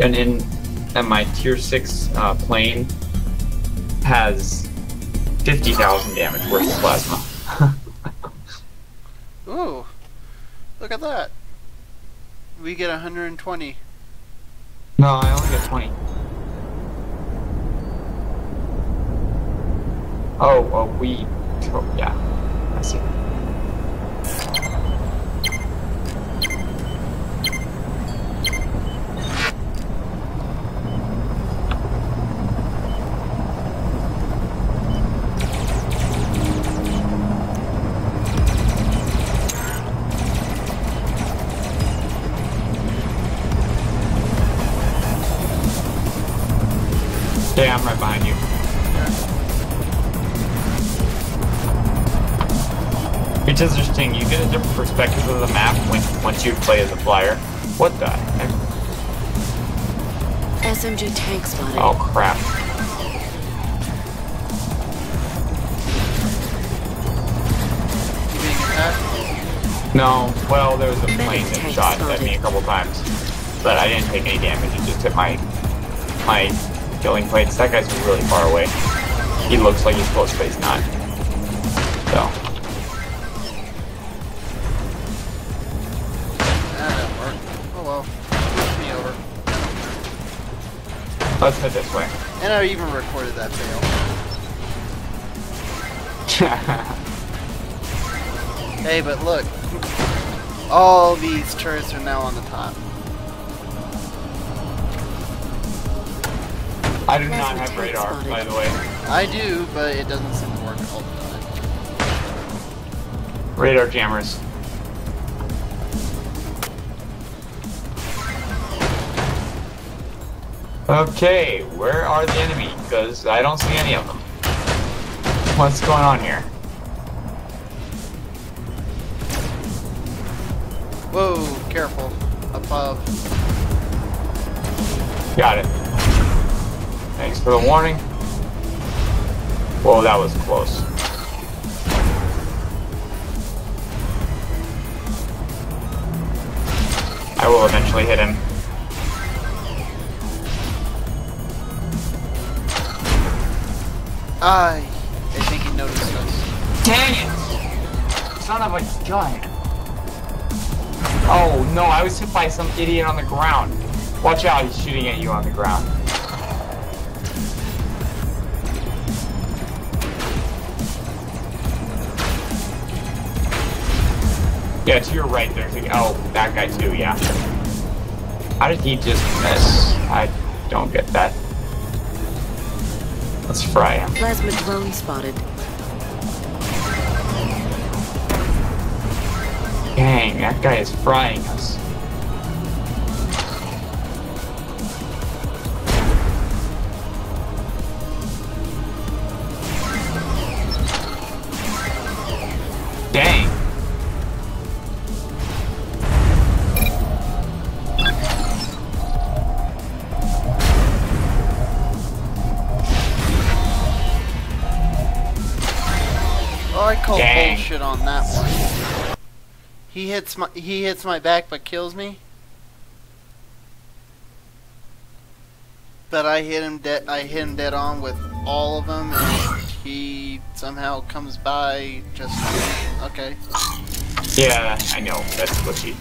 And in and my tier six uh, plane has fifty thousand damage worth of plasma. Ooh, look at that. We get 120. no, I only get twenty. Oh, oh, we, oh, yeah, I see. Yeah, I'm right behind you. It's interesting, you get a different perspective of the map when once you play as a flyer. What the heck? SMG tank spotted. Oh crap. You being attacked? No, well, there was a plane that shot at me a couple times. But I didn't take any damage, it just hit my my killing plates. That guy's really far away. He looks like he's close, but he's not. So, That didn't work. Oh well. Push me over. let's head this way. And I even recorded that fail. Hey, but look. All these turrets are now on the top. I do not have radar, spotted. by the way. I do, but it doesn't seem to work all the time. Radar jammers. Okay, where are the enemy? Because I don't see any of them. What's going on here? Whoa, careful. Above. Got it. Thanks for the warning. Whoa, that was close. I will eventually hit him. I, I think he noticed us. Dang it! Son of a gun. Oh no, I was hit by some idiot on the ground. Watch out, he's shooting at you on the ground. Yeah, to your right there's a, oh, that guy too, yeah. How did he just miss? I don't get that. Let's fry him. Plasma drone spotted. Dang, that guy is frying us. I call Dang. bullshit on that one. He hits my he hits my back but kills me. But I hit him dead. I hit him dead on with all of them, and he somehow comes by. Just okay. Yeah, I know. That's glitchy.